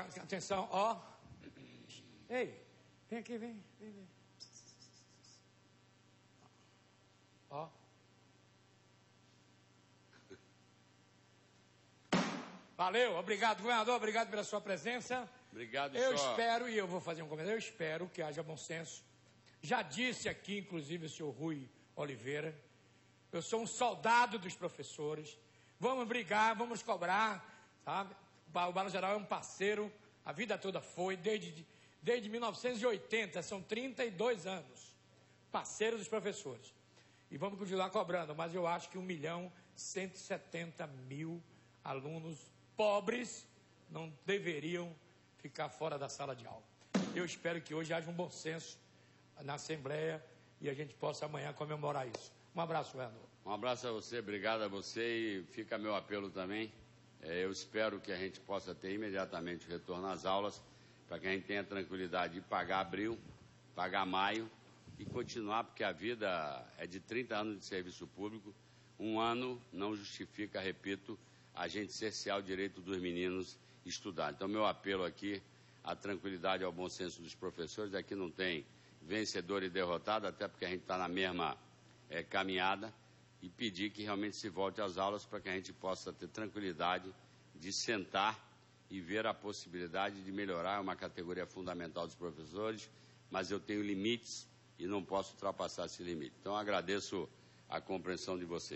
Atenção, ó. Ei, vem aqui, vem, vem, vem. Ó. Valeu, obrigado, governador, obrigado pela sua presença. Obrigado, Eu espero, e eu vou fazer um comentário, eu espero que haja bom senso. Já disse aqui, inclusive, o senhor Rui Oliveira, eu sou um soldado dos professores. Vamos brigar, vamos cobrar, sabe? O Balão Geral é um parceiro, a vida toda foi, desde, desde 1980, são 32 anos. Parceiro dos professores. E vamos continuar cobrando, mas eu acho que 1 milhão 170 mil alunos pobres não deveriam ficar fora da sala de aula. Eu espero que hoje haja um bom senso na Assembleia e a gente possa amanhã comemorar isso. Um abraço, governador. Um abraço a você, obrigado a você e fica meu apelo também. É, eu espero que a gente possa ter imediatamente o retorno às aulas para que a gente tenha tranquilidade de pagar abril, pagar maio e continuar, porque a vida é de 30 anos de serviço público. Um ano não justifica, repito, a gente cercear o direito dos meninos estudar. Então, meu apelo aqui, a tranquilidade ao bom senso dos professores. Aqui não tem vencedor e derrotado, até porque a gente está na mesma é, caminhada. E pedir que realmente se volte às aulas para que a gente possa ter tranquilidade de sentar e ver a possibilidade de melhorar uma categoria fundamental dos professores, mas eu tenho limites e não posso ultrapassar esse limite. Então, agradeço a compreensão de vocês.